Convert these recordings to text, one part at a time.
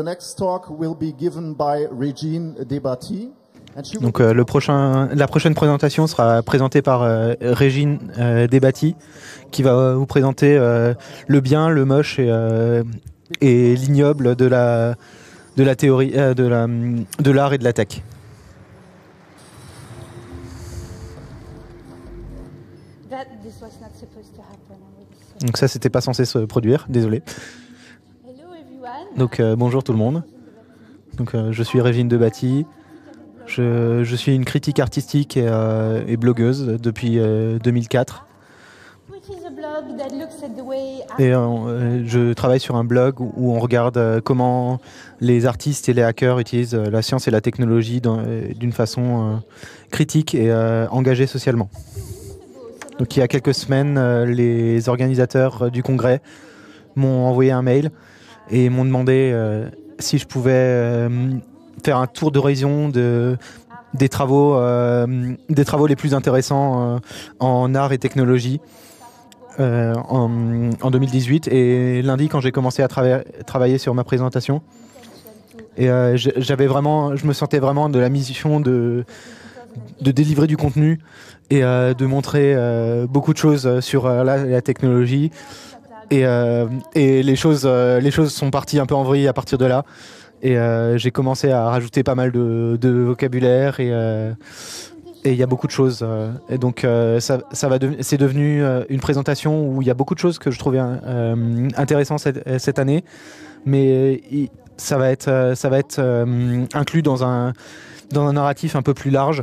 the next talk will be given by Regine Debati. Donc euh, le prochain, la prochaine présentation sera présentée par euh, Régine euh, Desbati, qui va vous présenter euh, le bien, le moche et, euh, et l'ignoble de la, de la théorie, euh, de la, de l'art et de la tech. Donc ça, c'était pas censé se produire, désolé. Donc euh, bonjour tout le monde. Donc euh, je suis Régine Debati. Je, je suis une critique artistique et, euh, et blogueuse depuis euh, 2004. Which is a blog that looks at the way Et je travaille sur un blog où on regarde comment les artistes et les hackers utilisent la science et la technologie d'une façon critique et engagée socialement. Donc il y a quelques semaines, les organisateurs du congrès m'ont envoyé un mail et m'ont demandé euh, si je pouvais euh, faire un tour d'horizon de, des, travaux, euh, des travaux les plus intéressants en art et technologie en, en 2018 et lundi quand j'ai commencé à trava- travailler sur ma présentation j'avais vraiment je me sentais vraiment de la mission de délivrer du contenu et de montrer beaucoup de choses sur la technologie et, euh, et les choses euh, les choses sont parties un peu en vrille à partir de là et euh, j'ai commencé à rajouter pas mal de, de vocabulaire et il y a beaucoup de choses. et donc, ça, ça va deven- c'est devenu une présentation où il y a beaucoup de choses que je trouvais intéressantes cette, année. Mais ça va être, ça va être inclus dans un, dans un narratif un peu plus large.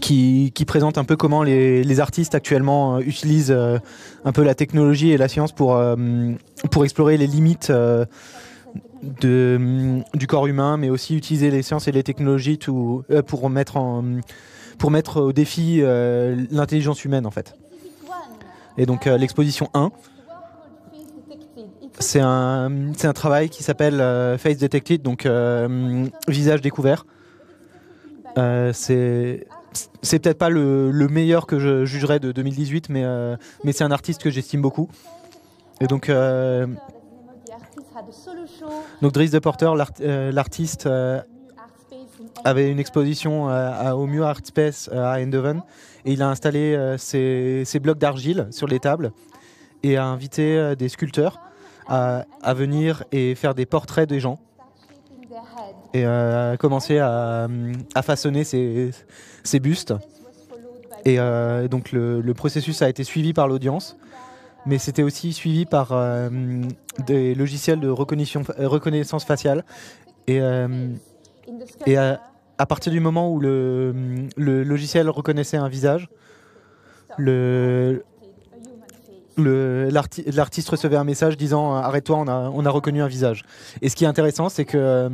Qui, présente un peu comment les, artistes actuellement euh, utilisent euh, un peu la technologie et la science pour, euh, pour explorer les limites du corps humain, mais aussi utiliser les sciences et les technologies pour, mettre pour mettre au défi l'intelligence humaine en fait. Et donc l'exposition 1, c'est un, un travail qui s'appelle Face Detected, donc visage découvert. C'est c'est peut-être pas le, le meilleur que je jugerais de 2018, mais, euh, mais c'est un artiste que j'estime beaucoup. Et donc, euh, Dries de Porter, euh, l'artiste, euh, avait une exposition à- au Mu Art Space à Eindhoven et il a installé ses, blocs d'argile sur les tables et a invité des sculpteurs à, à venir et faire des portraits des gens. Et euh, a commencé à, façonner ces bustes. Et euh, donc le, processus a été suivi par l'audience, mais c'était aussi suivi par euh, des logiciels de reconnaissance, faciale. Et, euh, à, partir du moment où le, logiciel reconnaissait un visage, le, l'artiste recevait un message disant euh, arrête-toi, on a, on a reconnu un visage. Et ce qui est intéressant, c'est que euh?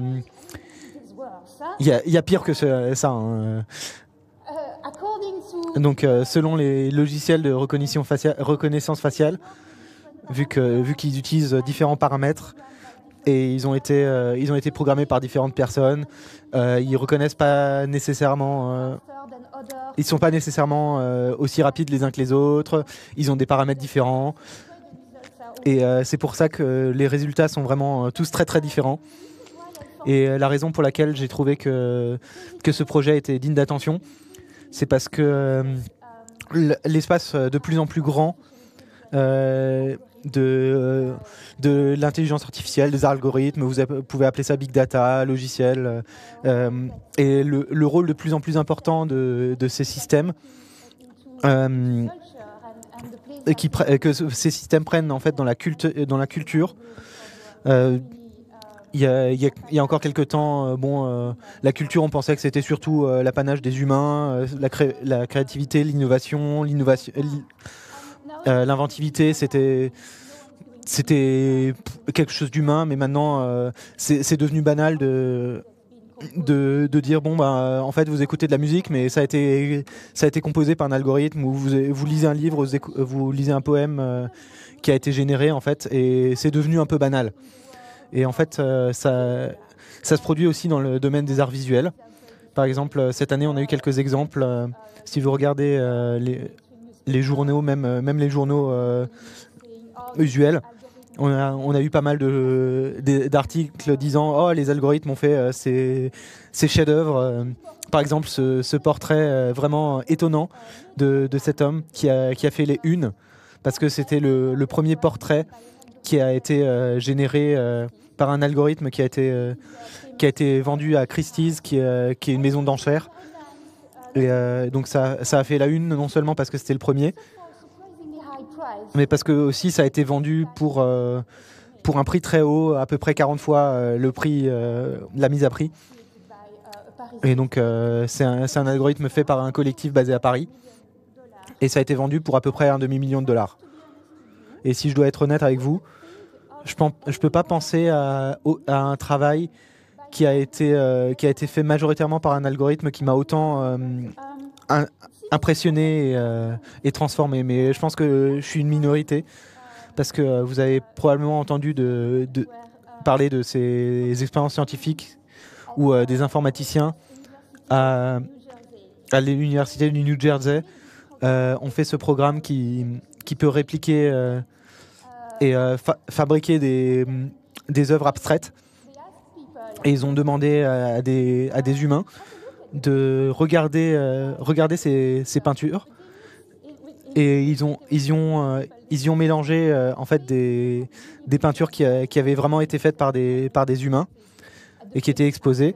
Il y, a- il y a pire que ce- ça. hein. Uh, according to Donc, euh, selon les logiciels de reconnaissance faciale, reconnaissance faciale vu qu'ils utilisent différents paramètres et ils ont été euh, ils ont été programmés par différentes personnes, euh, ils reconnaissent pas nécessairement. euh, ils sont pas nécessairement euh, aussi rapides les uns que les autres. Ils ont des paramètres différents. Et euh, c'est pour ça que les résultats sont vraiment euh, tous très très différents. Et euh, la raison pour laquelle j'ai trouvé que, que ce projet était digne d'attention, c'est parce que euh, l'espace euh, de plus en plus grand de, de l'intelligence artificielle, des algorithmes, vous pouvez appeler ça big data, logiciel, et le, le rôle de plus en plus important de, de ces systèmes. que ce- ces systèmes prennent en fait dans la, culte, dans la culture. Il y, a, encore quelques temps, euh, bon, euh, la culture, on pensait que c'était surtout euh, l'apanage des humains, la, cré- la créativité, l'innovation, l'innovation, li- l'inventivité, c'était quelque chose d'humain, mais maintenant c'est devenu banal de, dire bon bah en fait vous écoutez de la musique mais ça a été composé par un algorithme ou vous, lisez un livre vous, vous lisez un poème qui a été généré en fait et c'est devenu un peu banal et en fait euh, ça se produit aussi dans le domaine des arts visuels par exemple euh, cette année on a eu quelques exemples euh, si vous regardez les, journaux même les journaux usuels on, a, eu pas mal d'articles disant Oh, les algorithmes ont fait ces, chefs-d'œuvre. par exemple, ce, portrait vraiment étonnant de, cet homme qui a, fait les unes, parce que c'était le premier portrait qui a été euh, généré euh, par un algorithme qui a été, euh, qui a été vendu à Christie's, qui, est- une maison d'enchères. Et donc ça, ça a fait la une non seulement parce que c'était le premier, mais parce que aussi ça a été vendu pour, pour un prix très haut, à peu près 40 fois le prix, la mise à prix. Et donc c'est un algorithme fait par un collectif basé à Paris. Et ça a été vendu pour à peu près un demi-million de dollars. Et si je dois être honnête avec vous, je ne peux pas penser à, un travail qui a, été, euh, qui a été fait majoritairement par un algorithme qui m'a autant euh, impressionné et, euh, et transformé. Mais je pense que je suis une minorité parce que vous avez probablement entendu parler de ces expériences scientifiques où des informaticiens à, l'université du New Jersey ont fait ce programme qui, peut répliquer et euh, fa- fabriquer des, œuvres abstraites. Et ils ont demandé à, des, humains de regarder, euh, regarder ces, peintures. Et ils ont, ils y ont, euh, ils y ont mélangé en fait des, peintures qui, qui avaient vraiment été faites par des, par des humains et qui étaient exposées,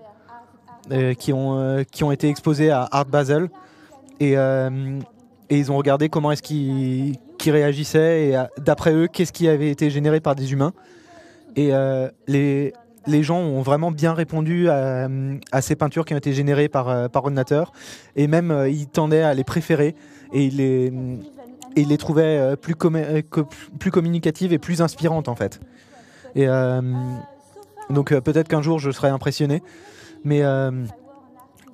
qui, ont, qui ont été exposées à Art Basel. Et, et ils ont regardé comment est-ce qu'ils qu'ils réagissaient et euh, d'après eux, qu'est-ce qui avait été généré par des humains. Et euh, les, gens ont vraiment bien répondu à, à ces peintures qui ont été générées par, euh, par ordinateur. Et même, euh, ils tendaient à les préférer. Et ils les, et trouvaient euh, plus, euh, plus communicatives et plus inspirantes, en fait. Et euh, donc, euh, peut-être qu'un jour, je serai impressionné. Mais, euh,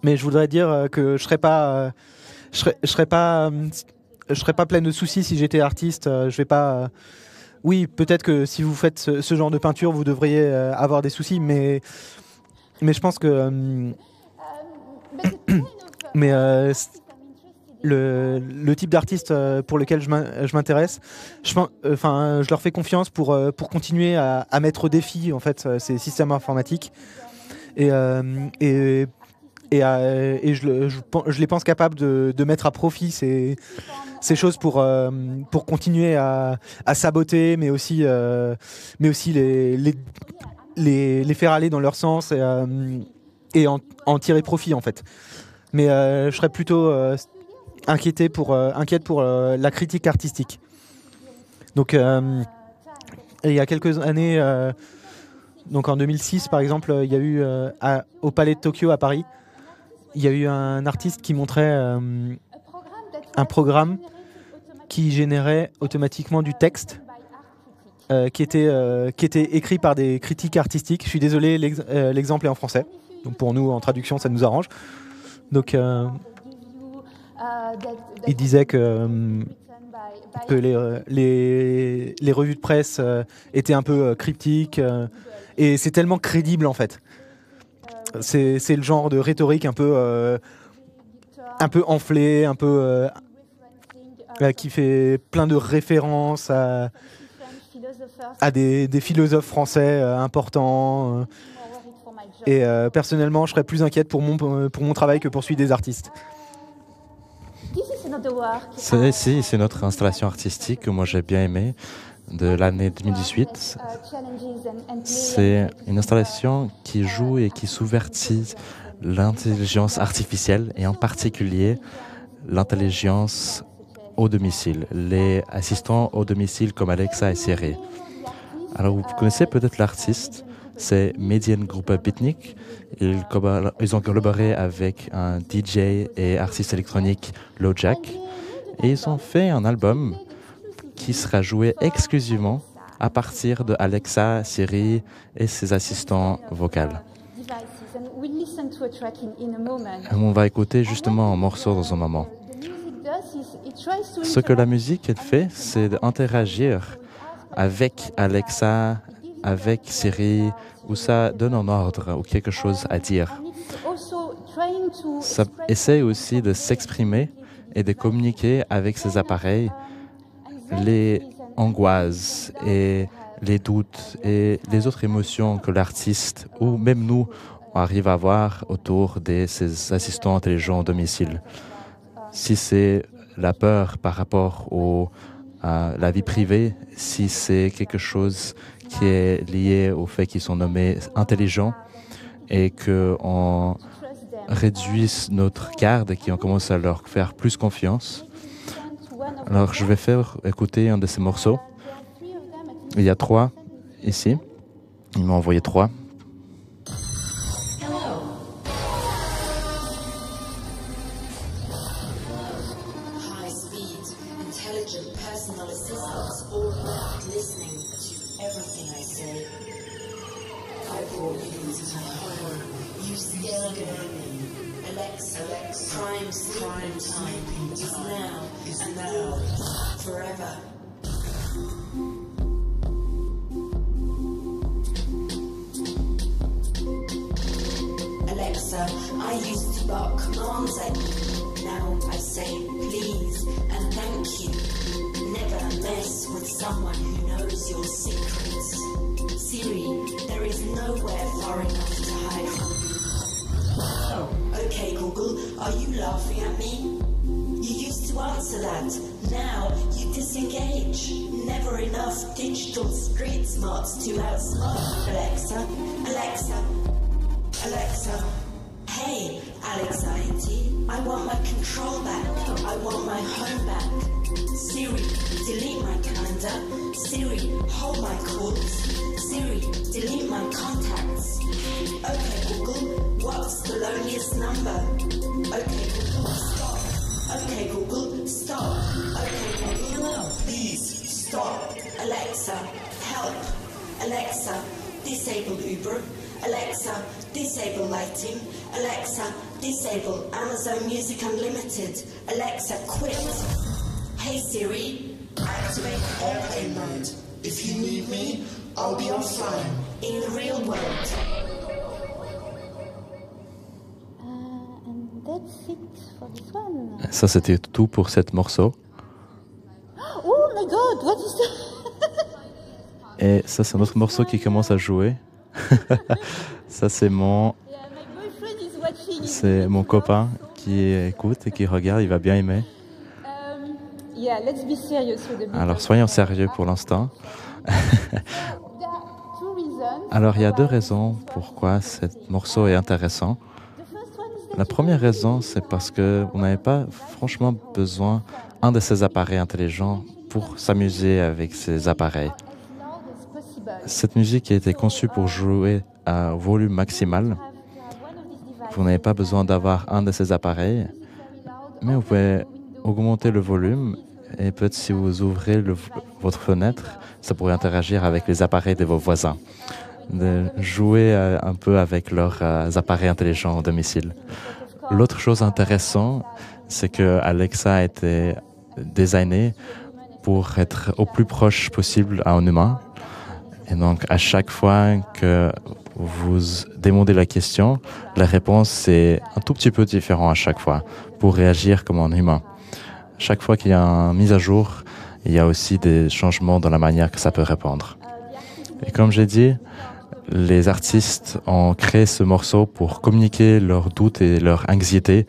mais je voudrais dire euh, que je serais pas... euh, je serais pas... je serais pas plein de soucis si j'étais artiste. euh, je vais pas... euh, oui, peut-être que si vous faites ce, genre de peinture, vous devriez euh, avoir des soucis, mais, mais je pense que... mais le, le type d'artiste pour lequel je m'in- je m'intéresse, je, enfin, je leur fais confiance pour, pour continuer à, à mettre au défi en fait, ces systèmes informatiques. Et, et, et, et je, les pense capables de, mettre à profit ces, choses pour, euh, continuer à, saboter, mais aussi, euh, les, faire aller dans leur sens et, euh, en, tirer profit en fait. Mais euh, je serais plutôt euh, inquiété pour, euh, inquiète pour euh, la critique artistique. Donc, euh, il y a quelques années, euh, donc en 2006 par exemple, il y a eu euh, au Palais de Tokyo à Paris, il y a eu un artiste qui montrait euh, un programme qui générait automatiquement du texte euh, qui, était, euh, qui était écrit par des critiques artistiques. Je suis désolé, l'ex- l'exemple est en français. Donc pour nous, en traduction, ça nous arrange. Donc il disait que, les, les, revues de presse étaient un peu cryptiques. et c'est tellement crédible en fait. C'est c'est le genre de rhétorique un peu, euh, un peu enflé, un peu euh, uh, euh, qui fait plein de références à, French philosophers à des, des philosophes français euh, importants. more worried for my job. et euh, personnellement, je serais plus inquiète pour mon, pour mon travail que pour celui des artistes. C'est notre installation artistique que moi j'ai bien aimée de l'année 2018. uh, challenges and- and play C'est une installation qui joue et qui souvertit l'intelligence artificielle et en particulier l'intelligence au domicile, les assistants au domicile comme Alexa et Siri. Alors vous connaissez peut-être l'artiste, c'est Median Group Bitnik. Ils, ils ont collaboré avec un DJ et artiste électronique LoJack et ils ont fait un album qui sera joué exclusivement à partir de Alexa, Siri et ses assistants vocaux. On va écouter justement un morceau dans un moment. Ce que la musique elle fait, c'est d'interagir avec Alexa, avec Siri, où ça donne un ordre ou quelque chose à dire. Ça essaie aussi de s'exprimer et de communiquer avec ces appareils les angoisses et les doutes et les autres émotions que l'artiste ou même nous arrive à avoir autour de ces assistants intelligents au domicile. Si c'est la peur par rapport à la vie privée, si c'est quelque chose qui est lié au fait qu'ils sont nommés intelligents et qu'on réduise notre garde et qu'on commence à leur faire plus confiance. Alors je vais faire écouter un de ces morceaux. Il y a trois ici. Il m'a envoyé trois. Stop. Alexa, help. Alexa, disable Uber. Alexa, disable lighting. Alexa, disable Amazon Music Unlimited. Alexa, quit. Hey Siri, activate airplane mode. If you need me, I'll be offline in the real world. Uh, that's it for this one. Ça, c'était tout pour cette morceau. My god, what is that? Et ça, c'est un autre morceau qui commence à jouer. ça, c'est mon, c'est mon copain qui écoute et qui regarde. Il va bien aimer. Um. Alors, soyons sérieux pour l'instant. Alors, il y a deux raisons pourquoi ce morceau est intéressant. The first one is that La première raison, c'est parce have que a on n'avait pas franchement besoin un de ces appareils intelligents pour s'amuser avec ces appareils. Cette musique a été conçue pour jouer à volume maximal. Vous n'avez pas besoin d'avoir un de ces appareils, mais vous pouvez augmenter le volume et peut-être si vous ouvrez votre fenêtre, ça pourrait interagir avec les appareils de vos voisins. De jouer euh, un peu avec leurs euh, appareils intelligents au domicile. L'autre chose intéressante, c'est que Alexa a été designé pour être au plus proche possible à un humain. Et donc, à chaque fois que vous demandez la question, la réponse est un tout petit peu différente à chaque fois pour réagir comme un humain. Chaque fois qu'il y a une mise à jour, il y a aussi des changements dans la manière que ça peut répondre. Et comme j'ai dit, les artistes ont créé ce morceau pour communiquer leurs doutes et leurs anxiétés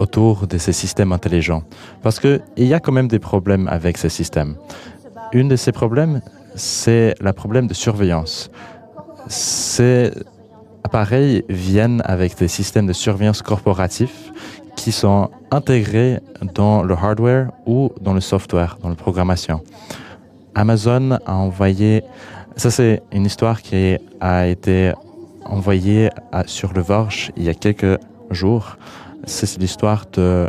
autour de ces systèmes intelligents. Parce qu'il y a quand même des problèmes avec ces systèmes. Une de ces problèmes, c'est le problème de surveillance. Ces appareils viennent avec des systèmes de surveillance corporatifs qui sont intégrés dans le hardware ou dans le software, dans la programmation. Amazon a envoyé, ça c'est une histoire qui a été envoyée sur le Verge il y a quelques jours. C'est l'histoire de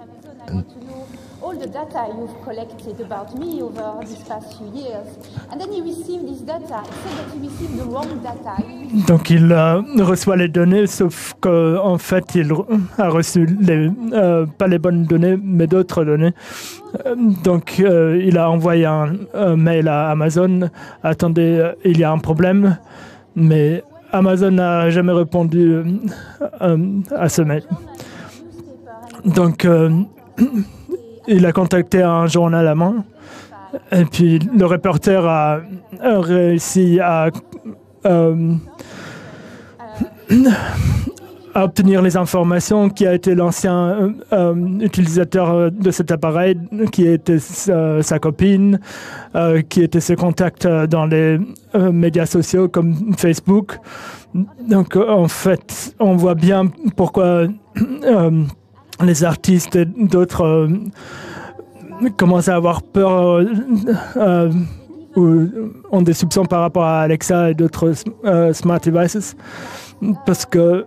Amazon, I want to know all the data you've collected about me over these past few years. And then he received this data. He said that he received the wrong data. He Donc il euh, reçoit les données, sauf qu'en fait il a reçu les, euh, pas les bonnes données, mais d'autres données. Euh, donc euh, il a envoyé un, un mail à Amazon. Attendez, il y a un problème, mais Amazon n'a jamais répondu euh, euh, à ce mail. Donc euh, il a contacté un journal à main Et puis le reporter a réussi à, à obtenir les informations qui a été l'ancien euh, euh, utilisateur euh, de cet appareil, qui était sa, copine, qui était ses contacts dans les médias sociaux comme Facebook. Donc en fait, on voit bien pourquoi les artistes et d'autres commencent à avoir peur ou ont des soupçons par rapport à Alexa et d'autres smart devices parce que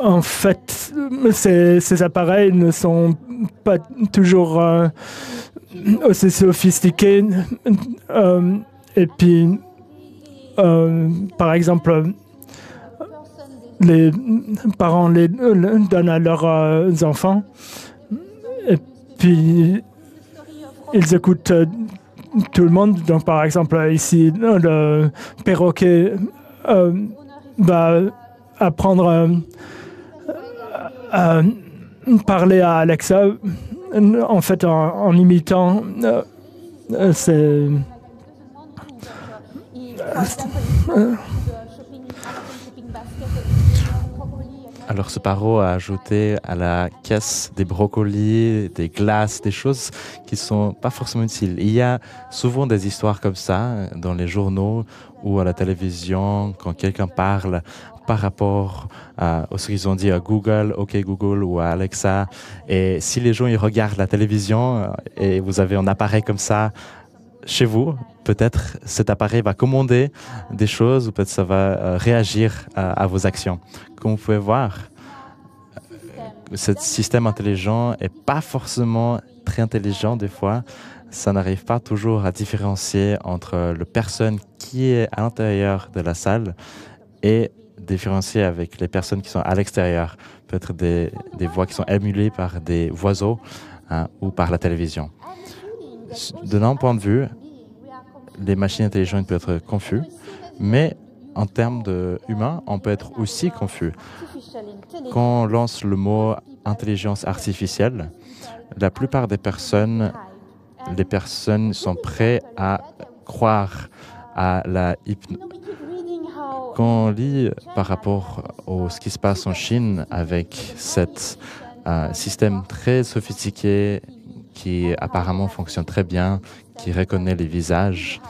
en fait ces, appareils ne sont pas toujours euh, aussi sophistiqués euh, et puis euh, par exemple les parents les, le donnent à leurs enfants et puis ils écoutent tout le monde. Donc, par exemple, ici, le perroquet va apprendre euh, à parler à Alexa, en fait, en, imitant euh, euh, ses- Alors ce paro a ajouté à la caisse des brocolis, des glaces, des choses qui sont pas forcément utiles. Il y a souvent des histoires comme ça dans les journaux ou à la télévision quand quelqu'un parle par rapport à, ce qu'ils ont dit à Google, OK Google ou à Alexa. Et si les gens ils regardent la télévision euh, et vous avez un appareil comme ça chez vous, peut-être cet appareil va commander des choses ou peut-être ça va euh, réagir à, à vos actions. Comme vous pouvez voir, euh, ce système intelligent est pas forcément très intelligent des fois. Ça n'arrive pas toujours à différencier entre le personne qui est à l'intérieur de la salle et différencier avec les personnes qui sont à l'extérieur. Peut-être des, des voix qui sont émulées par des oiseaux hein, ou par la télévision. De mon point de vue, les machines intelligentes peuvent être confus, mais en termes de humain, on peut être aussi confus. Quand on lance le mot intelligence artificielle, la plupart des personnes, les personnes sont prêtes à croire à la hypnose. Quand on lit par rapport à ce qui se passe en Chine avec cet euh, système très sophistiqué qui apparemment fonctionne très bien, qui reconnaît les visages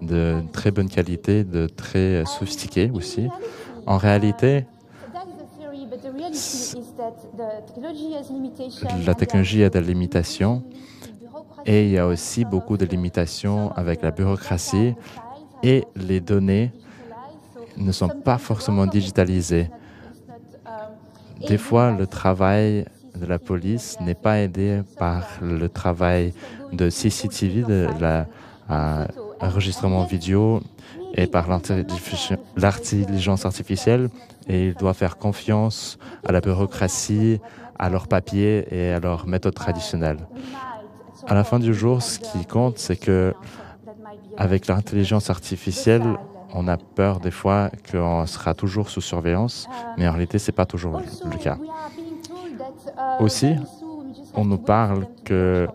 de très bonne qualité, de très sophistiqué aussi. En réalité, la technologie a des limitations et il y a aussi beaucoup de limitations avec la bureaucratie et les données ne sont pas forcément digitalisées. Des fois, le travail de la police n'est pas aidé par le travail de CCTV, de l'enregistrement vidéo et par l'intelligence artificielle. Et il doit faire confiance à la bureaucratie, à leurs papiers et à leurs méthodes traditionnelles. À la fin du jour, ce qui compte, c'est que avec l'intelligence artificielle, on a peur des fois qu'on sera toujours sous surveillance, mais en réalité, c'est pas toujours le cas. Aussi, on nous parle que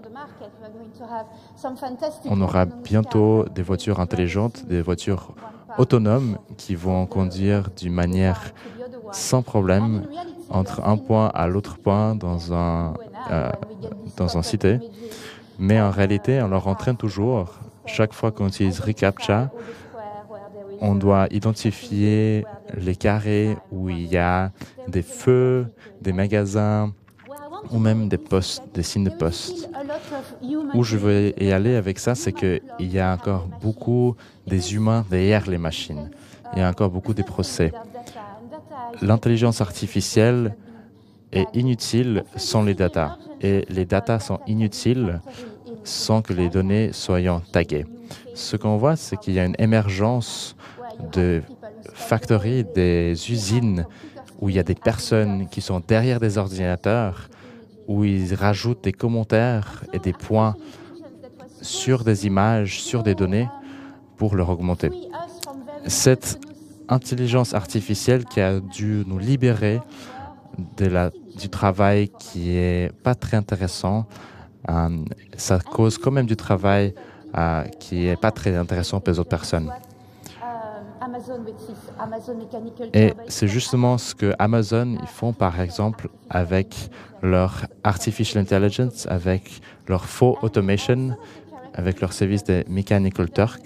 on aura bientôt des voitures intelligentes, des voitures autonomes qui vont conduire d'une manière sans problème entre un point à l'autre point dans un euh, dans un cité. Mais en réalité, on leur entraîne toujours. Chaque fois qu'on utilise reCAPTCHA, on doit identifier les carrés où il y a des feux, des magasins ou même des postes, des signes de poste. Où je veux y aller avec ça, c'est qu'il y a encore beaucoup des humains derrière les machines. Il y a encore beaucoup de procès. L'intelligence artificielle est inutile sans les datas et les datas sont inutiles sans que les données soient taguées. Ce qu'on voit, c'est qu'il y a une émergence de factories, des usines où il y a des personnes qui sont derrière des ordinateurs, où ils rajoutent des commentaires et des points sur des images, sur des données pour leur augmenter. Cette intelligence artificielle qui a dû nous libérer de la, du travail qui est pas très intéressant ça cause quand même du travail euh, qui n'est pas très intéressant pour les autres personnes. Mechanical Et c'est justement ce que Amazon ils font par exemple avec leur artificial intelligence, avec leur faux automation, avec leur service de Mechanical Turk.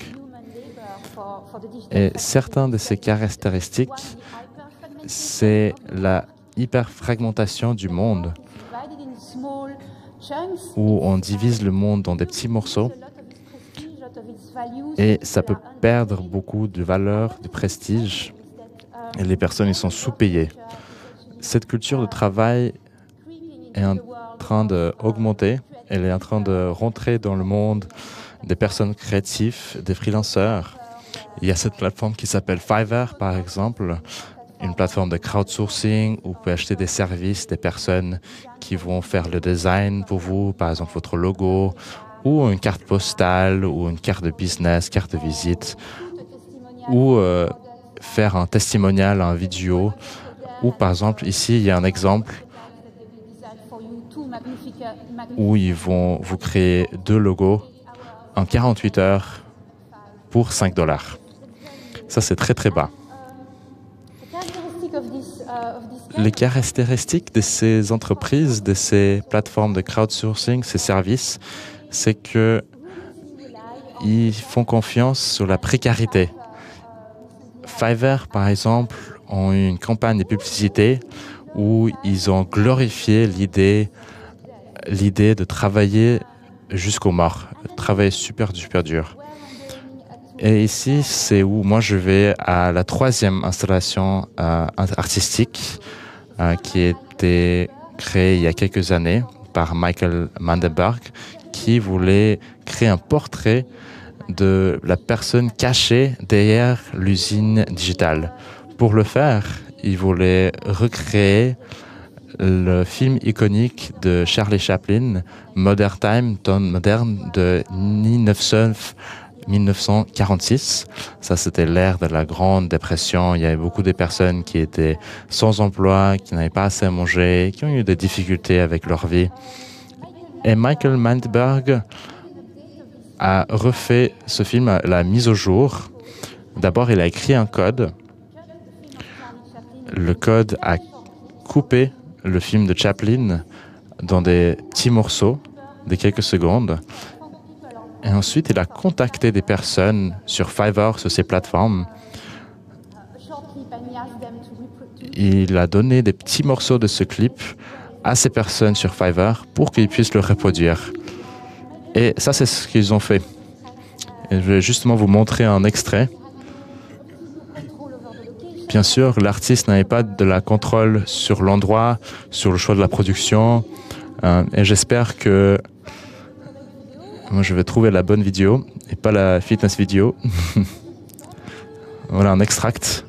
Et certains de ces caractéristiques, c'est la hyperfragmentation du monde, où on divise le monde dans des petits morceaux et ça peut perdre beaucoup de valeur, de prestige, et les personnes ils sont sous-payées. Cette culture de travail est en train d'augmenter, elle est en train de rentrer dans le monde des personnes créatives, des freelanceurs. Il y a cette plateforme qui s'appelle Fiverr, par exemple, une plateforme de crowdsourcing où vous pouvez acheter des services des personnes qui vont faire le design pour vous, par exemple votre logo, ou une carte postale, ou une carte de business, carte de visite, ou euh, faire un testimonial, un vidéo, ou par exemple ici il y a un exemple où ils vont vous créer deux logos en 48 heures pour 5 dollars. Ça, c'est très très bas. Les caractéristiques de ces entreprises, de ces plateformes de crowdsourcing, ces services, c'est que ils font confiance sur la précarité. Fiverr, par exemple, ont eu une campagne de publicité où ils ont glorifié l'idée, l'idée de travailler jusqu'au mort, travailler super, super dur. Et ici, c'est où moi je vais à la troisième installation euh, artistique qui a été créée il y a quelques années par Michael Mandenberg, qui voulait créer un portrait de la personne cachée derrière l'usine digitale. Pour le faire, il voulait recréer le film iconique de Charlie Chaplin, Modern Time, temps moderne de 1900 1946. Ça, c'était l'ère de la Grande Dépression. Il y avait beaucoup de personnes qui étaient sans emploi, qui n'avaient pas assez à manger, qui ont eu des difficultés avec leur vie. Et Michael Mandberg a refait ce film, l'a mis au jour. D'abord, il a écrit un code. Le code a coupé le film de Chaplin dans des petits morceaux de quelques secondes. Et ensuite, il a contacté des personnes sur Fiverr, sur ces plateformes. Il a donné des petits morceaux de ce clip à ces personnes sur Fiverr pour qu'ils puissent le reproduire. Et ça, c'est ce qu'ils ont fait. Je vais justement vous montrer un extrait. Bien sûr, l'artiste n'avait pas de la contrôle sur l'endroit, sur le choix de la production. Euh, et j'espère que moi, je vais trouver la bonne vidéo et pas la fitness vidéo. voilà un extract.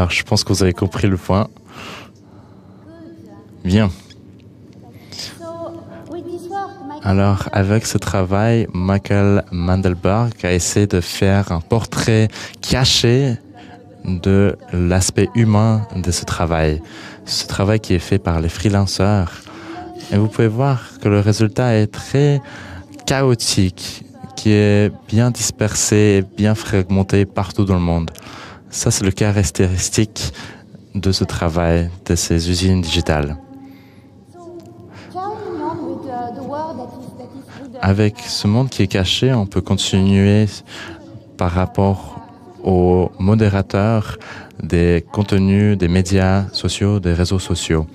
Alors, je pense que vous avez compris le point. Bien. Alors, avec ce travail, Michael Mandelberg a essayé de faire un portrait caché de l'aspect humain de ce travail. Ce travail qui est fait par les freelancers. Et vous pouvez voir que le résultat est très chaotique, qui est bien dispersé et bien fragmenté partout dans le monde. Ça, c'est le caractéristique de ce travail, de ces usines digitales. Avec ce monde qui est caché, on peut continuer par rapport aux modérateurs des contenus, des médias sociaux, des réseaux sociaux.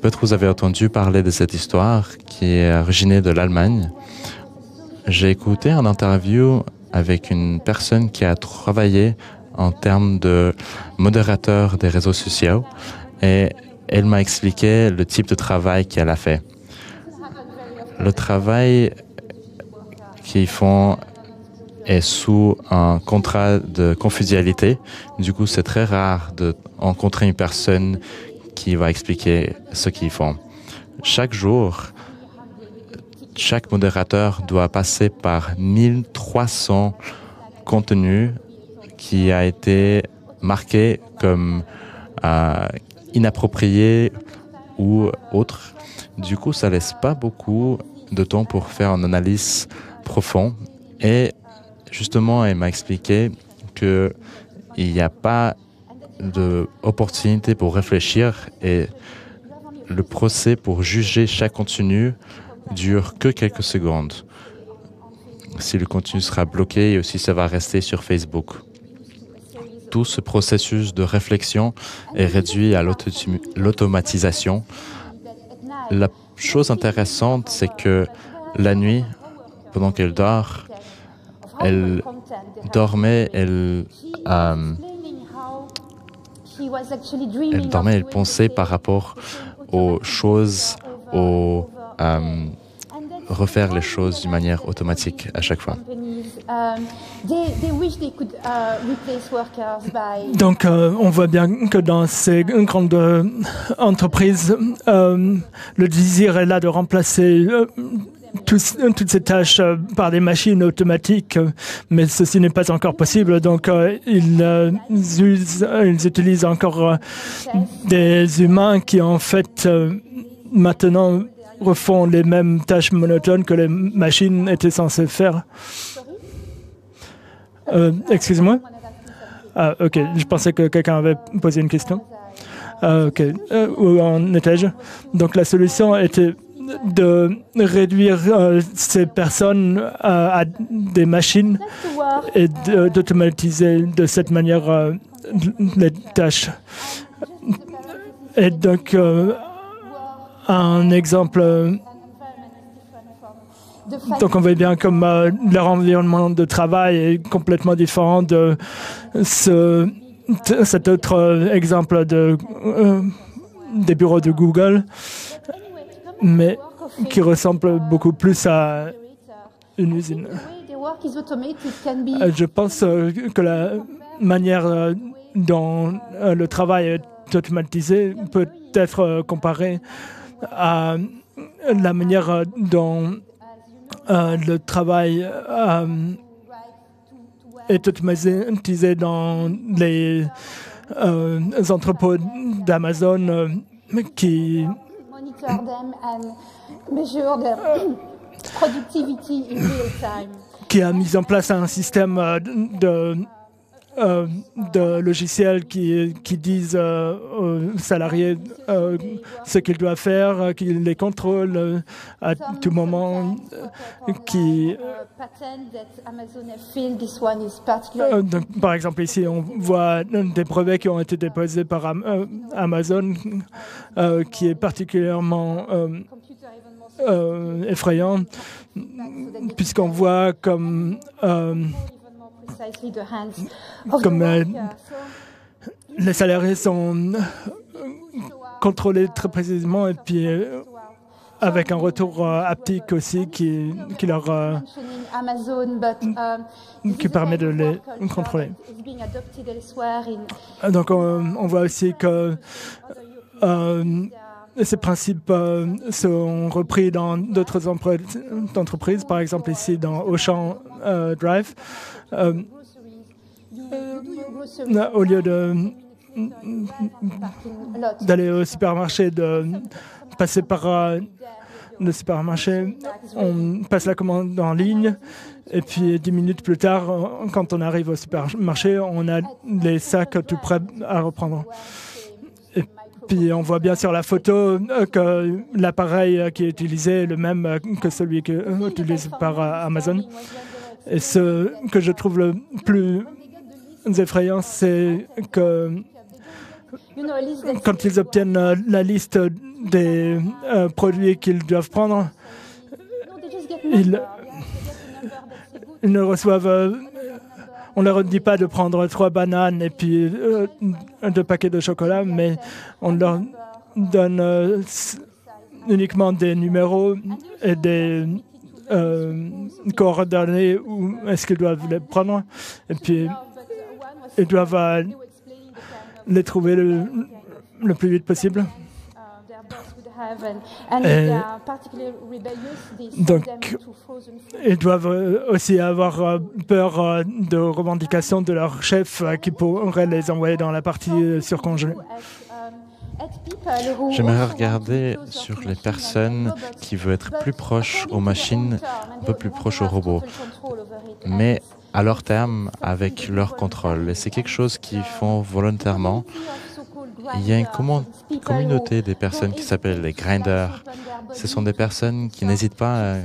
Peut-être vous avez entendu parler de cette histoire qui est originée de l'Allemagne. J'ai écouté un interview avec une personne qui a travaillé en termes de modérateur des réseaux sociaux et elle m'a expliqué le type de travail qu'elle a fait. Le travail qu'ils font est sous un contrat de confidentialité. Du coup, c'est très rare de rencontrer une personne qui va expliquer ce qu'ils font. Chaque jour, chaque modérateur doit passer par 1300 contenus qui a été marqué comme euh, inapproprié ou autre. Du coup, ça laisse pas beaucoup de temps pour faire une analyse profonde. Et justement, elle m'a expliqué que il n'y a pas d'opportunité pour réfléchir et le procès pour juger chaque contenu dure que quelques secondes. Si le contenu sera bloqué et aussi ça va rester sur Facebook. Tout ce processus de réflexion est réduit à l'auto- l'automatisation. La chose intéressante, c'est que la nuit, pendant qu'elle dort, elle dormait, elle, euh, elle dormait, elle pensait par rapport aux choses, aux euh, refaire les choses d'une manière automatique à chaque fois. Donc, euh, on voit bien que dans ces grandes euh, entreprises, euh, le désir est là de remplacer euh, toutes ces tâches par des machines automatiques, mais ceci n'est pas encore possible. Donc, ils, utilisent encore des humains qui, en fait, maintenant refont les mêmes tâches monotones que les machines étaient censées faire. Euh, Excuse-moi. Ah, ok. Je pensais que quelqu'un avait posé une question. Ah, ok. Euh, où en étais-je? Donc la solution était de réduire euh, ces personnes à, à des machines et d'automatiser de cette manière euh, les tâches. Et donc, euh, un exemple, euh, donc on voit bien comme euh, leur environnement de travail est complètement différent de cet autre euh, exemple de, des bureaux de Google, mais qui ressemble beaucoup plus à une usine. Je pense que la manière dont le travail est automatisé peut être comparée à la manière euh, dont euh, le travail euh, est automatisé dans les euh, entrepôts d'Amazon euh, qui a mis en place un système euh, de, euh, de logiciels qui, qui disent euh, aux salariés euh, ce qu'ils doivent faire, euh, qui les contrôlent à tout moment, qui donc, par exemple, ici, on voit des brevets qui ont été déposés par Am- Amazon, qui est particulièrement effrayant, puisqu'on voit comme, euh, Comme, euh. So les salariés sont euh, contrôlés très précisément et puis euh, avec un retour euh, haptique aussi qui, qui leur euh, mentioning Amazon, but um, this qui permet de les contrôler. Donc on, on voit aussi que euh, ces principes euh, sont repris dans d'autres entreprises, par exemple ici dans Auchan euh, Drive. Euh, Euh, au lieu de d'aller au supermarché, de passer par euh, le supermarché, on passe la commande en ligne et puis dix minutes plus tard, quand on arrive au supermarché, on a les sacs tout prêts à reprendre. Et puis on voit bien sur la photo que l'appareil qui est utilisé est le même que celui que utilisé par Amazon. Et ce que je trouve le plus effrayant, c'est que quand ils obtiennent la liste des euh, produits qu'ils doivent prendre, ils, ne reçoivent. euh, on ne leur dit pas de prendre trois bananes et puis euh, deux paquets de chocolat, mais on leur donne uniquement des numéros et des euh, coordonnées où est-ce qu'ils doivent les prendre. Et puis ils doivent euh, les trouver le, plus vite possible. donc. Ils doivent euh, aussi avoir euh, peur de revendications de leur chef qui pourrait les envoyer dans la partie surcongelée. J'aimerais regarder sur les personnes qui veulent être plus proches aux machines, un peu plus proches aux robots, mais à leur terme avec leur contrôle. Et c'est quelque chose qu'ils font volontairement. Il y a une commun- communauté des personnes qui s'appellent les grinders. Ce sont des personnes qui n'hésitent pas à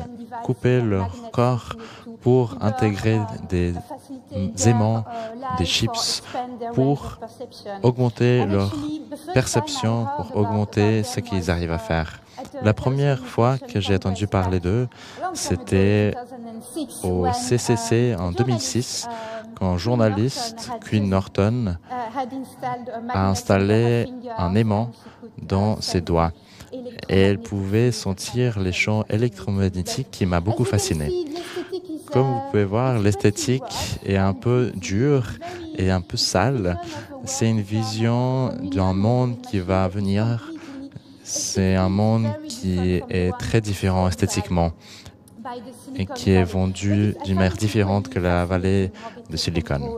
couper leur corps pour intégrer des aimants, des chips, pour augmenter leur perception, pour augmenter ce qu'ils arrivent à faire. La première fois que j'ai entendu parler d'eux, c'était au CCC en 2006, quand un journaliste, Quinn Norton, a installé un aimant dans ses doigts et elle pouvait sentir les champs électromagnétiques qui m'a beaucoup fasciné. Comme vous pouvez voir, l'esthétique est un peu dure et un peu sale. C'est une vision d'un monde qui va venir. C'est un monde qui est très différent esthétiquement et qui est vendu d'une manière différente que la vallée de Silicon.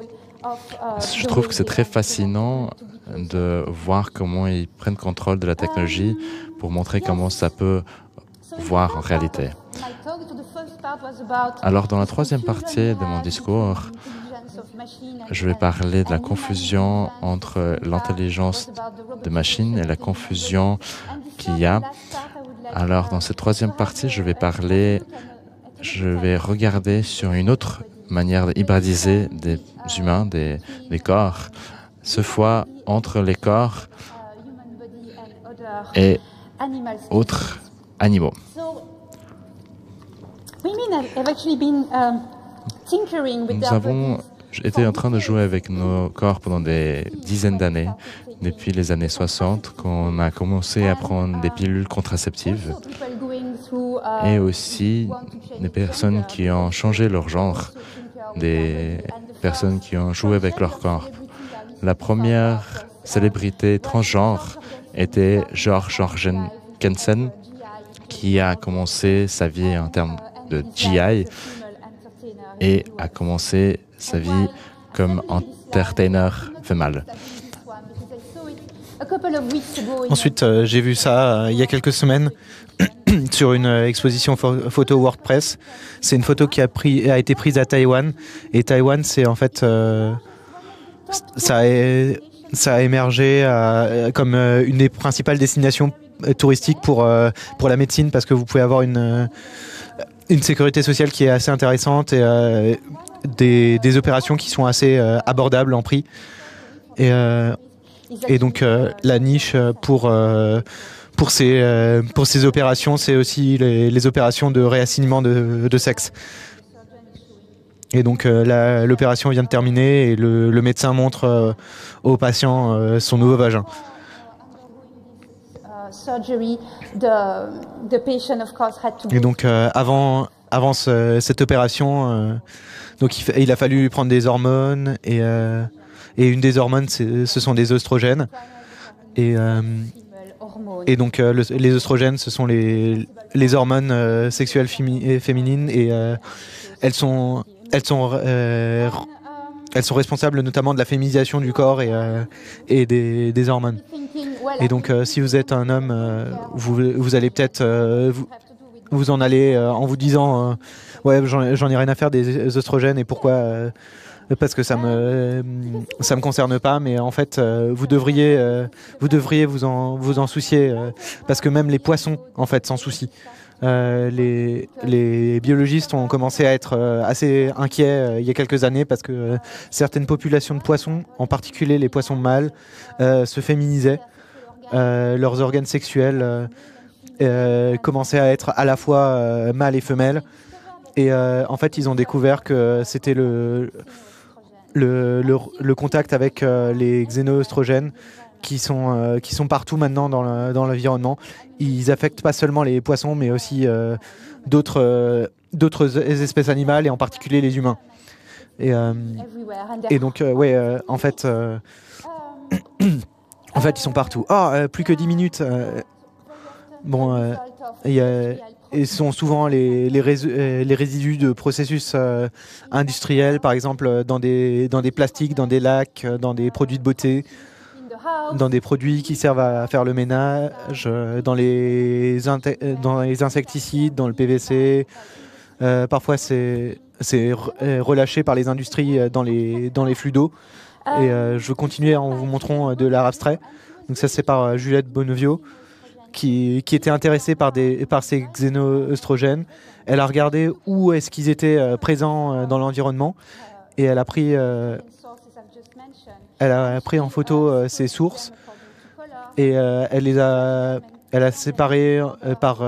Je trouve que c'est très fascinant de voir comment ils prennent contrôle de la technologie pour montrer comment ça peut voir en réalité. Alors dans la troisième partie de mon discours, je vais parler de la confusion entre l'intelligence de machine et la confusion qu'il y a. Alors dans cette troisième partie, je vais parler, je vais regarder sur une autre manière d'hybridiser des humains, des, des corps, ce fois entre les corps et autres animaux. Nous avons été en train de jouer avec nos corps pendant des dizaines d'années, depuis les années 60, quand on a commencé à prendre des pilules contraceptives, et aussi des personnes qui ont changé leur genre, des personnes qui ont joué avec leur corps. La première célébrité transgenre était George Jorgensen, qui a commencé sa vie en termes de GI et a commencé sa vie comme entertainer femelle. Ensuite, euh, j'ai vu ça euh, il y a quelques semaines sur une euh, exposition pho- photo WordPress. C'est une photo qui a, été prise à Taïwan. Et Taïwan, c'est en fait. ça, a, émergé comme une des principales destinations touristiques pour, pour la médecine parce que vous pouvez avoir une, une sécurité sociale qui est assez intéressante et euh, des, opérations qui sont assez euh, abordables en prix. Et, euh, donc la niche pour, pour, ces, pour ces opérations, c'est aussi les, opérations de réassignement de, sexe. Et donc l'opération vient de terminer et le, médecin montre au patient son nouveau vagin. Et donc euh, avant, avant ce- cette opération, euh, donc il, il a fallu prendre des hormones et, euh, et une des hormones, ce sont des oestrogènes. Et, euh, et donc euh, le- les oestrogènes, ce sont les, les hormones euh, sexuelles féminines et elles sont, elles sont, elles sont responsables notamment de la féminisation du corps et, euh, des, hormones. Et donc euh, si vous êtes un homme, euh, vous, allez peut-être vous, en allez euh, en vous disant ouais j'en ai rien à faire des oestrogènes et pourquoi parce que ça me ça me concerne pas mais en fait vous devriez vous devriez vous en vous en soucier parce que même les poissons en fait s'en soucient Euh, les, biologistes ont commencé à être euh, assez inquiets euh, il y a quelques années parce que certaines populations de poissons, en particulier les poissons mâles, se féminisaient. Leurs organes sexuels commençaient à être à la fois mâles et femelles. Et en fait, ils ont découvert que c'était le, contact avec les xénoestrogènes qui sont, euh, qui sont partout maintenant dans dans l'environnement. Ils affectent pas seulement les poissons, mais aussi euh, d'autres euh, d'autres espèces animales, et en particulier les humains. Et, et donc, ouais, en fait, en fait, ils sont partout. Euh, plus que 10 minutes. bon, et sont souvent les, les, résidus de processus industriels, par exemple dans des, dans des plastiques, dans des lacs, dans des produits de beauté, dans des produits qui servent à faire le ménage, euh, dans les, inte- euh, dans les insecticides, dans le PVC. Euh, parfois, c'est c'est re- relâché par les industries dans les, dans les flux d'eau. Et euh, je veux continuer en vous montrant de l'art abstrait. Donc ça, c'est par Juliette Bonevio, qui, qui était intéressée par, des, par ces xénoestrogènes. Elle a regardé où est-ce qu'ils étaient présents dans l'environnement. Et elle a pris, euh, elle a pris en photo euh, ces sources et euh, elle les a, elle a séparées euh, par,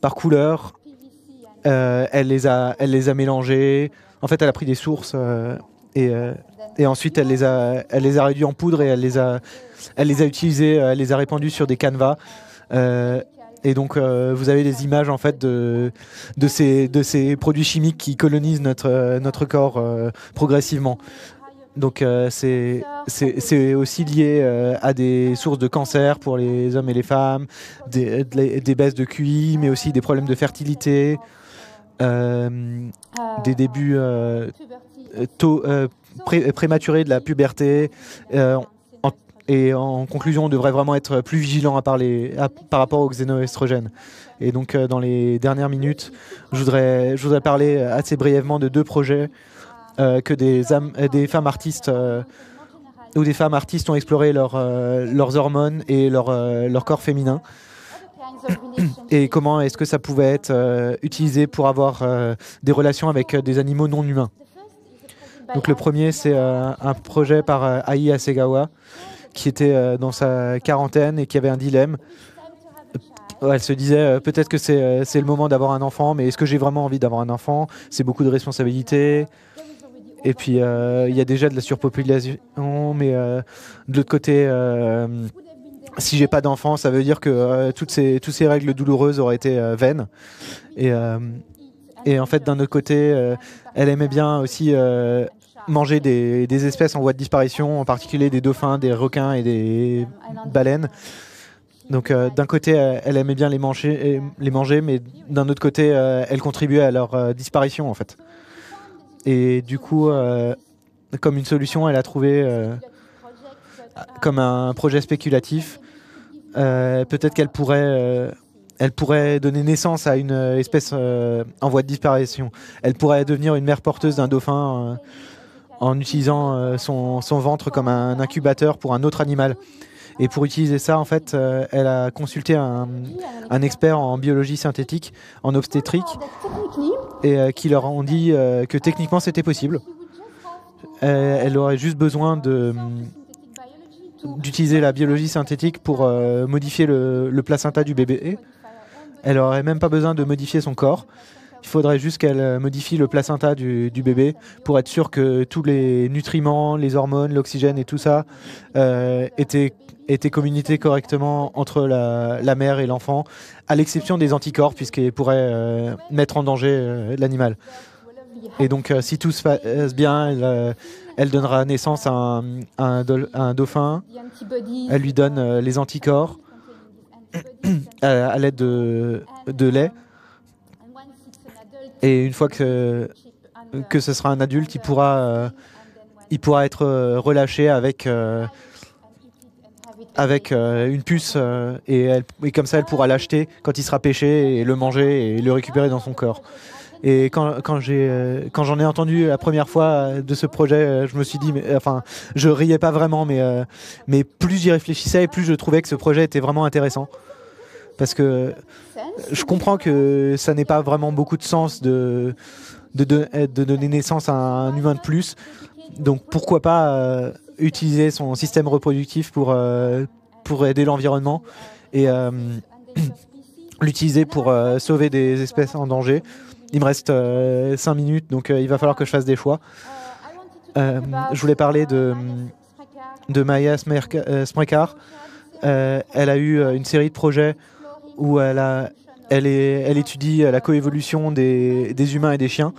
par couleur. Elle, les a, elle les a mélangées. En fait, elle a pris des sources et, et ensuite elle les, a, elle les a réduits en poudre et elle les a, elle les a utilisées, elle les a répandues sur des canevas. Et donc, vous avez des images en fait de, de, ces, de ces produits chimiques qui colonisent notre, notre corps progressivement. Donc, euh, c'est aussi lié euh, à des sources de cancer pour les hommes et les femmes, des, de- des baisses de QI, mais aussi des problèmes de fertilité, euh, des débuts euh, prématurés de la puberté. Et en conclusion, on devrait vraiment être plus vigilant à parler, par rapport aux xénoestrogènes. Et donc, dans les dernières minutes, je voudrais, je voudrais parler assez brièvement de deux projets que des, âmes- euh, des femmes artistes euh, où des femmes artistes ont exploré leur, euh, leurs hormones et leur, euh, corps féminin et comment est-ce que ça pouvait être euh, utilisé pour avoir euh, des relations avec euh, des animaux non humains? Donc le premier c'est euh, un projet par euh, Ai Asegawa qui était euh, dans sa quarantaine et qui avait un dilemme. Euh, Elle se disait euh, peut-être que euh, c'est le moment d'avoir un enfant, mais est-ce que j'ai vraiment envie d'avoir un enfant? C'est beaucoup de responsabilités. Et puis euh, il y a déjà de la surpopulation, mais euh, de l'autre côté, euh, si j'ai pas d'enfant, ça veut dire que toutes ces toutes ces règles douloureuses auraient été vaines. Et en fait, d'un autre côté, elle aimait bien aussi manger des, espèces en voie de disparition, en particulier des dauphins, des requins et des baleines. Donc d'un côté, elle aimait bien les manger, mais d'un autre côté, elle contribuait à leur disparition en fait. Et du coup, euh, comme une solution, elle a trouvé euh, comme un projet spéculatif. euh, Peut-être qu'elle pourrait, elle pourrait donner naissance à une espèce en voie de disparition. Elle pourrait devenir une mère porteuse d'un dauphin en utilisant son ventre comme un incubateur pour un autre animal. Et pour utiliser ça, en fait, euh, elle a consulté un, expert en biologie synthétique, en obstétrique, et euh, qui leur ont dit euh, que techniquement c'était possible. Elle aurait juste besoin d'utiliser la biologie synthétique pour modifier le, placenta du bébé. Elle aurait même pas besoin de modifier son corps. Il faudrait juste qu'elle euh, modifie le placenta du, bébé pour être sûr que tous les nutriments, les hormones, l'oxygène et tout ça euh, étaient, communiqués correctement entre la, mère et l'enfant, à l'exception des anticorps, puisqu'ils pourraient euh, mettre en danger l'animal. Et donc, si tout se passe bien, elle, donnera naissance à un, dauphin. Elle lui donne les anticorps à, l'aide de, de lait. Et une fois que, que ce sera un adulte, il pourra, euh, il pourra être euh, relâché avec, euh, avec une puce. et, comme ça, elle pourra l'acheter quand il sera pêché et le manger et le récupérer dans son corps. Et quand, quand j'en ai entendu la première fois de ce projet, je me suis dit, mais, enfin, je riais pas vraiment, mais, mais plus j'y réfléchissais plus je trouvais que ce projet était vraiment intéressant. Parce que je comprends que ça n'ait pas vraiment beaucoup de sens de, de, donner naissance à un humain de plus. Donc pourquoi pas euh, utiliser son système reproductif pour, euh, pour aider l'environnement et euh, l'utiliser pour sauver des espèces en danger. Il me reste 5 minutes, donc il va falloir que je fasse des choix. Je voulais parler de, de Maya Smrekar. Elle a eu une série de projets où elle, est, elle étudie la coévolution des, humains et des chiens.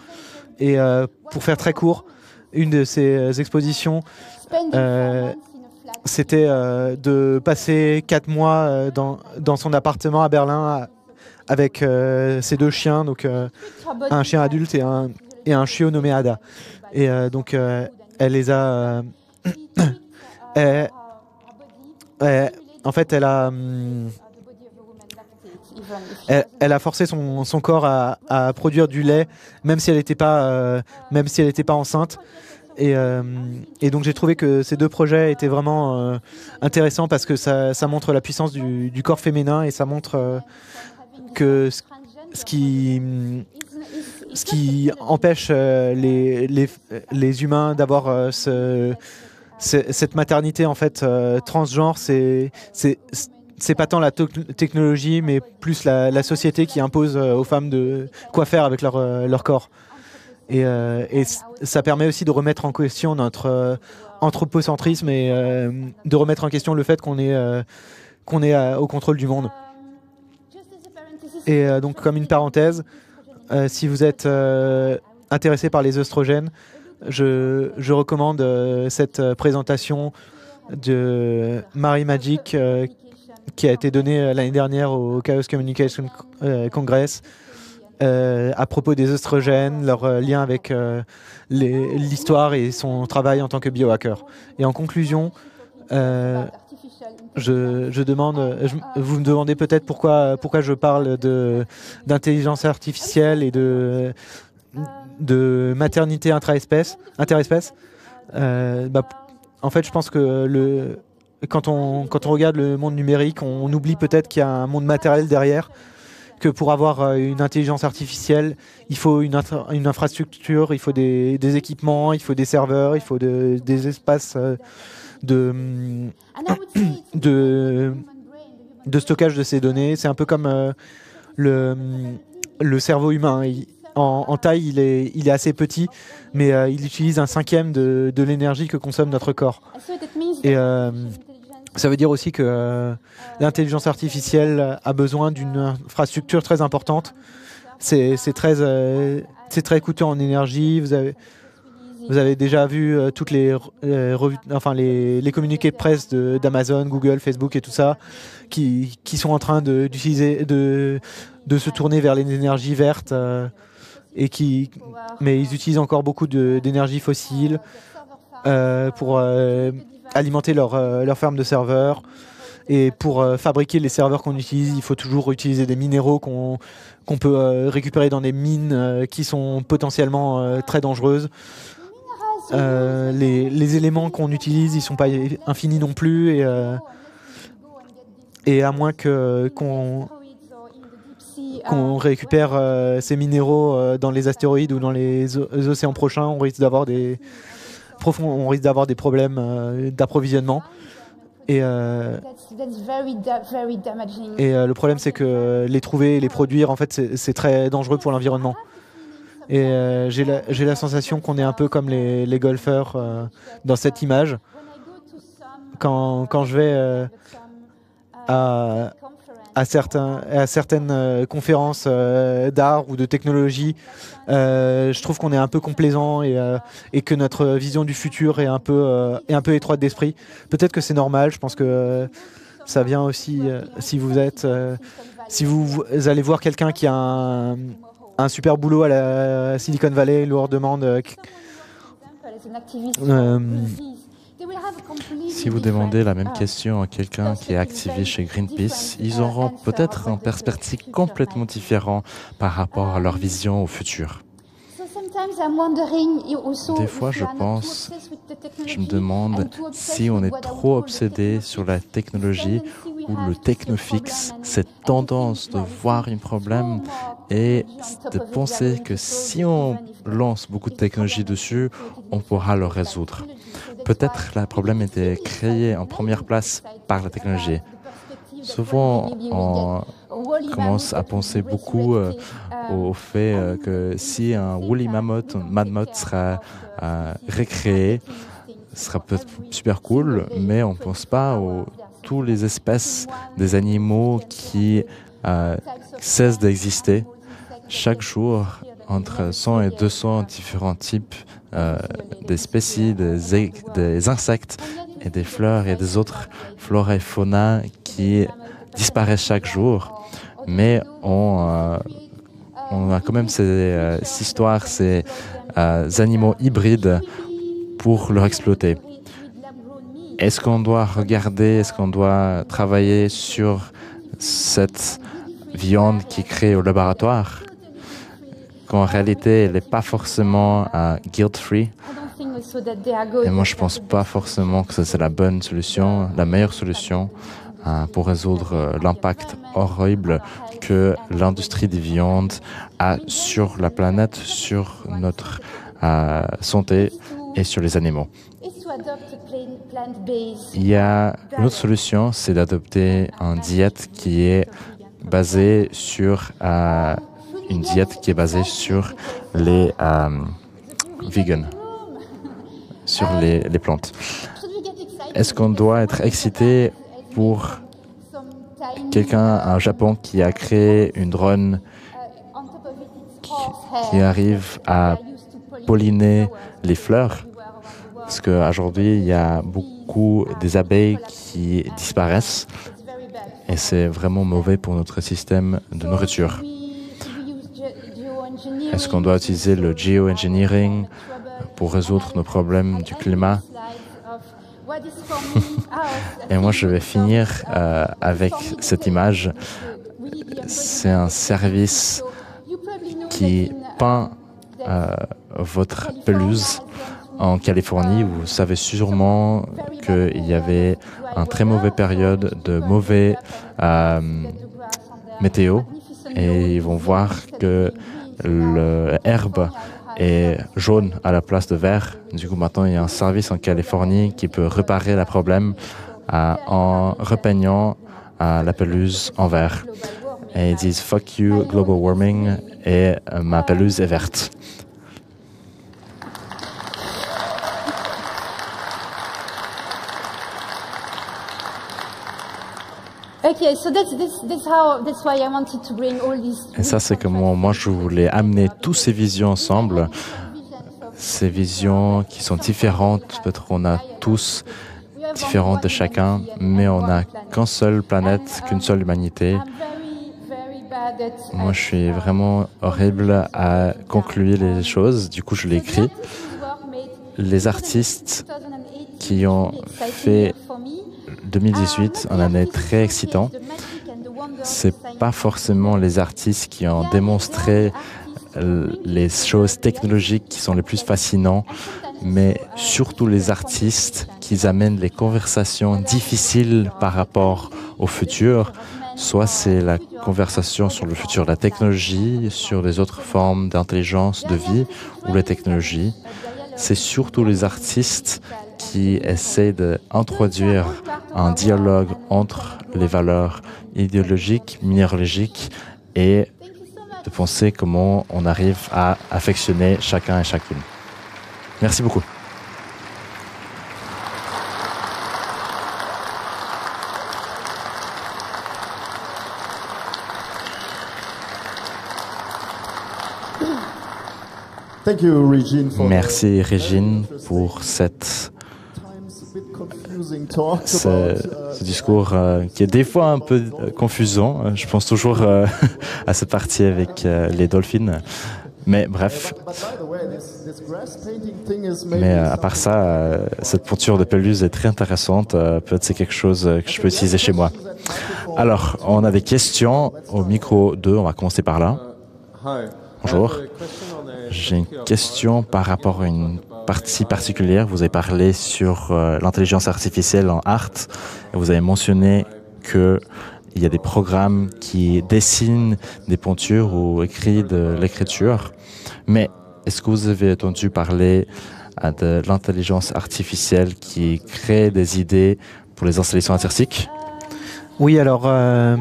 Et euh, pour faire très court, une de ses expositions, euh, c'était euh, de passer quatre mois dans, son appartement à Berlin avec ses deux chiens, donc un chien adulte et un, et chiot nommé Ada. Et donc elle les a... en fait, elle a... hum, elle, elle a forcé son, corps à, produire du lait, même si elle n'était pas, euh, si pas enceinte. Et, euh, et donc j'ai trouvé que ces deux projets étaient vraiment euh, intéressants parce que ça, montre la puissance du, corps féminin et ça montre euh, que ce, qui, ce qui empêche euh, les, les, les humains d'avoir euh, ce, ce- cette maternité en fait euh, transgenre, c'est c'est pas tant la technologie, mais plus la, société qui impose euh, aux femmes de quoi faire avec leur, euh, corps. Et, euh, ça permet aussi de remettre en question notre anthropocentrisme et de remettre en question le fait qu'on est, qu'on est au contrôle du monde. Et donc, comme une parenthèse, si vous êtes intéressé par les oestrogènes, je, je recommande cette présentation de Marie Magic qui a été donnée euh, l'année dernière au Chaos Communication euh, Congress euh, à propos des oestrogènes, leur lien avec l'histoire et son travail en tant que biohacker. Et en conclusion, je, demande, vous me demandez peut-être pourquoi, pourquoi je parle d'intelligence artificielle et de maternité intra-espèce, bah, en fait, je pense que le, quand, on, quand on regarde le monde numérique, on, on oublie peut-être qu'il y a un monde matériel derrière, que pour avoir euh, une intelligence artificielle, il faut une, infrastructure, il faut des, des équipements, il faut des serveurs, il faut de- des espaces euh, de, hum, de, de stockage de ces données. C'est un peu comme euh, le, hum, le cerveau humain. Il- en, en taille, il est, il est assez petit, mais euh, il utilise un cinquième de, de l'énergie que consomme notre corps. Et euh, ça veut dire aussi que euh, l'intelligence artificielle a besoin d'une infrastructure très importante. C'est très, euh, très coûteux en énergie. Vous avez, vous avez déjà vu euh, toutes les, enfin les, les communiqués de presse d'Amazon, Google, Facebook et tout ça, qui, qui sont en train de- de, de se tourner vers les énergies vertes. et qui, mais ils utilisent encore beaucoup d'énergie fossile pour alimenter leur, euh, leur ferme de serveurs. Et pour euh, fabriquer les serveurs qu'on utilise, il faut toujours utiliser des minéraux qu'on peut euh, récupérer dans des mines qui sont potentiellement très dangereuses. Les, les éléments qu'on utilise, ils sont pas infinis non plus. Et, et à moins qu'on récupère ces minéraux dans les astéroïdes ou dans les océans prochains, on risque d'avoir des profonds, on risque d'avoir des problèmes euh, d'approvisionnement. Et, euh, et euh, le problème, c'est que les trouver les produire, en fait, c'est très dangereux pour l'environnement. Et euh, j'ai la, sensation qu'on est un peu comme les, les golfeurs dans cette image. Quand, quand je vais à, à, certains, à certaines euh, conférences euh, d'art ou de technologie, euh, je trouve qu'on est un peu complaisant et, et que notre vision du futur est un peu, est un peu étroite d'esprit. Peut-être que c'est normal, je pense que ça vient aussi si vous êtes... si vous, vous allez voir quelqu'un qui a un, un super boulot à la Silicon Valley, il leur demande euh, Si vous demandez la même question à quelqu'un qui est activiste chez Greenpeace, ils auront peut-être un perspective complètement différent par rapport à leur vision au futur. Des fois, je pense, Je me demande si on est trop obsédé sur la technologie ou le and- cette tendance de voir un problème et de penser que si on lance beaucoup de technologie dessus, on pourra le résoudre. Peut-être la problème était créé en première place par la technologie. Souvent, on commence à penser beaucoup euh, au fait euh, que si un woolly mammoth, un sera euh, recréé, ce sera peut-être super cool, mais on ne pense pas aux tous les espèces des animaux qui euh, cessent d'exister chaque jour entre 100 et 200 différents types euh, des, é- des insectes et des fleurs et des autres flora et fauna qui disparaissent chaque jour. Mais on, euh, a quand même ces, euh, histoires, ces animaux hybrides pour leur exploiter. Est-ce qu'on doit regarder, est-ce qu'on doit travailler sur cette viande qui est créée au laboratoire? Qu'en réalité, elle n'est pas forcément euh, guilt-free. Et moi, je pense pas forcément que c'est la bonne solution, la meilleure solution euh, pour résoudre euh, l'impact horrible que l'industrie des viandes a sur la planète, sur notre santé et sur les animaux. Il y a une autre solution, c'est d'adopter une diète qui est basée sur une diète qui est basée sur les euh, vegans, sur les, plantes. Est-ce qu'on doit être excité pour quelqu'un au Japon qui a créé une drone qui arrive à polliner les fleurs? Parce qu'aujourd'hui, il y a beaucoup des abeilles qui disparaissent et c'est vraiment mauvais pour notre système de nourriture. Est-ce qu'on doit utiliser le geoengineering pour résoudre nos problèmes du climat? Et moi, je vais finir euh, avec cette image. C'est un service qui peint euh, votre pelouse en Californie. Vous savez sûrement qu'il y avait une très mauvaise période de mauvais euh, météo et ils vont voir que l'herbe est jaune à la place de vert. Du coup, maintenant, il y a un service en Californie qui peut réparer le problème en repeignant la pelouse en vert. Et ils disent Fuck you, global warming, et euh, ma pelouse est verte. Et ça, c'est comment moi je voulais amener tous ces visions ensemble, ces visions qui sont différentes. Peut-être on a tous différentes de chacun, mais on n'a qu'une seule planète, qu'une seule humanité. Moi, je suis vraiment horrible à conclure les choses. Du coup, je l'ai écrit. Les artistes qui ont fait 2018 une année très excitante. C'est pas forcément les artistes qui ont démontré les choses technologiques qui sont les plus fascinantes, mais surtout les artistes qui amènent les conversations difficiles par rapport au futur. Soit c'est la conversation sur le futur de la technologie, sur les autres formes d'intelligence, de vie ou la technologie. C'est surtout les artistes qui essaient d'introduire un dialogue entre les valeurs idéologiques, minéralogiques et de penser comment on arrive à affectionner chacun et chacune. Merci beaucoup. Merci Régine pour cette, the bit confusing talk ce, uh, ce discours euh, qui est des fois un peu euh, confusant. Euh, Je pense toujours euh, à cette partie avec euh, les dolphins. Mais bref, mais à part ça, euh, cette peinture de pelouse est très intéressante. Euh, Peut-être c'est quelque chose que je peux utiliser chez moi. Alors, on a des questions au micro 2. On va commencer par là. Bonjour. J'ai une question par rapport à une partie particulière. Vous avez parlé sur euh, l'intelligence artificielle en art. Et vous avez mentionné que il y a des programmes qui dessinent des peintures ou écrivent de l'écriture. Mais est-ce que vous avez entendu parler à de l'intelligence artificielle qui crée des idées pour les installations artistiques? Oui, alors, euh,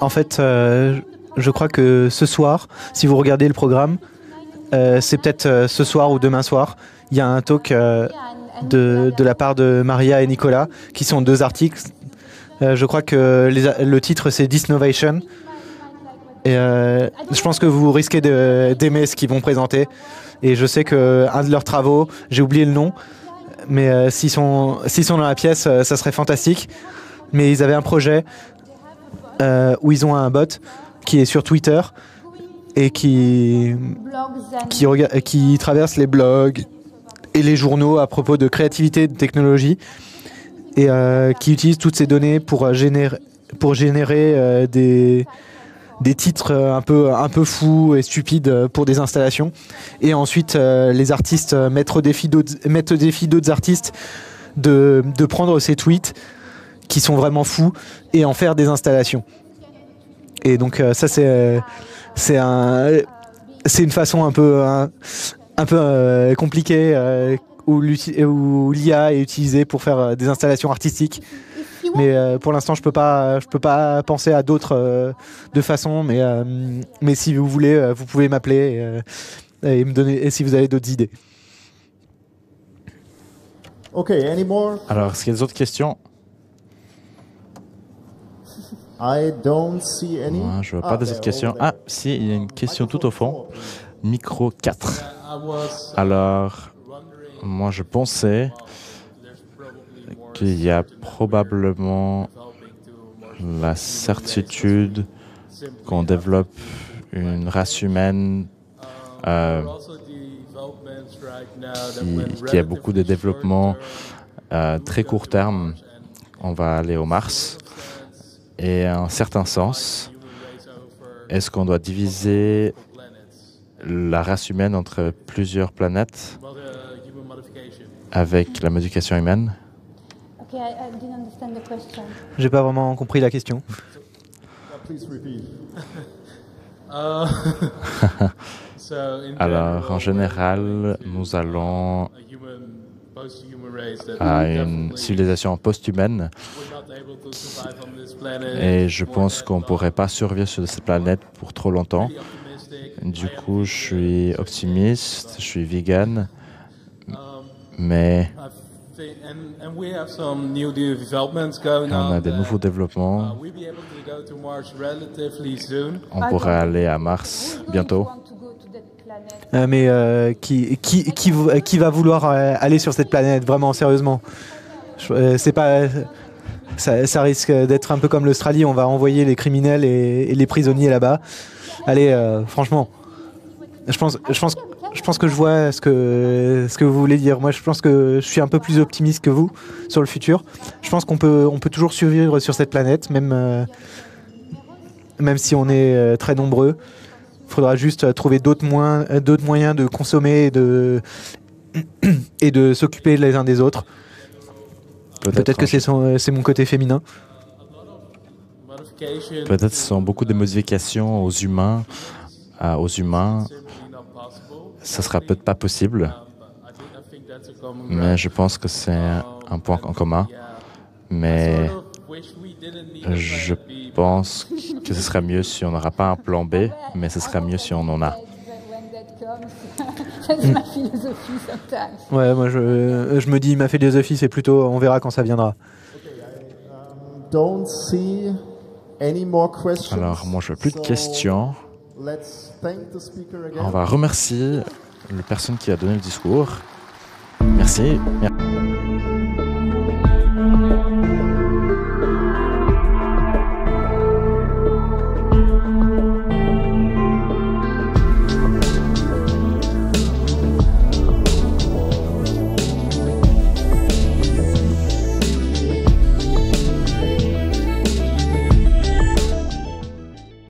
en fait, euh, je crois que ce soir, si vous regardez le programme, euh, c'est peut-être euh, ce soir ou demain soir, il y a un talk euh, de, de la part de Maria et Nicolas, qui sont deux articles. Euh, je crois que le titre c'est Disnovation. Et euh, je pense que vous risquez d'aimer ce qu'ils vont présenter. Et je sais que un de leurs travaux, j'ai oublié le nom, mais euh, s'ils sont, sont dans la pièce, euh, ça serait fantastique. Mais ils avaient un projet euh, où ils ont un bot qui est sur Twitter et qui, qui, qui traverse les blogs et les journaux à propos de créativité et de technologie et euh, qui utilise toutes ces données pour euh, générer, pour générer euh, des, des titres un peu, un peu fous et stupides pour des installations. Et ensuite, les artistes mettent au défi d'autres artistes de, de prendre ces tweets qui sont vraiment fous et en faire des installations. Et donc ça c'est c'est un c'est une façon un peu un, un peu euh, compliquée euh, où l'IA est utilisée pour faire euh, des installations artistiques. if you want Mais euh, pour l'instant, je peux pas, je peux pas penser à d'autres euh, de façon. Mais euh, mais si vous voulez, vous pouvez m'appeler et, et me donner. Et si vous avez d'autres idées. Okay, any more? Alors, est-ce qu'il y a des autres questions? I don't see any. Moi, Je vois Ah, pas autres questions. over there. Ah, si, il y a une question tout au fond. Micro 4. Alors, moi, je pensais qu'il y a probablement la certitude qu'on développe une race humaine euh, qui, qui a beaucoup de développement euh, très court terme. On va aller au Mars. Et en un certain sens, est-ce qu'on doit diviser la race humaine entre plusieurs planètes avec la modification humaine? Okay, I, I didn't understand the question. J'ai pas vraiment compris la question. Please repeat. Alors, en général, nous allons à une civilisation post-humaine et je pense qu'on ne pourrait pas survivre sur cette planète pour trop longtemps. Du coup, je suis optimiste, je suis vegan, mais on a des nouveaux développements. On pourrait aller à Mars bientôt. Mais euh, qui, qui, qui, va vouloir euh, aller sur cette planète vraiment sérieusement? Euh, C'est pas. Ça, risque d'être un peu comme l'Australie. On va envoyer les criminels et, les prisonniers là-bas. Allez, euh, franchement, je pense, je pense, je pense que je vois ce que ce que vous voulez dire. Moi, je pense que je suis un peu plus optimiste que vous sur le futur. Je pense qu'on peut on peut toujours survivre sur cette planète, même euh, même si on est euh, très nombreux. Il faudra juste euh, trouver d'autres moyens, euh, d'autres moyens de consommer et de, et de s'occuper les uns des autres. Peut-être que c'est son- euh, c'est mon côté féminin. Peut-être ce sont beaucoup de modifications aux humains. à- aux humains, ça sera peut-être pas possible, mais je pense que c'est un point en commun. Mais je pense que ce serait mieux si on n'aura pas un plan B, mais ce serait mieux si on en a. Sometimes. Ouais, moi je, je me dis ma philosophie c'est plutôt on verra quand ça viendra. Don't see any more questions. Alors, moi, je veux plus de questions. Let's thank the speaker again. On va remercier la personne qui a donné le discours. Merci. Merci.